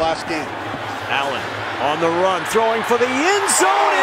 last game. Allen on the run, throwing for the end zone.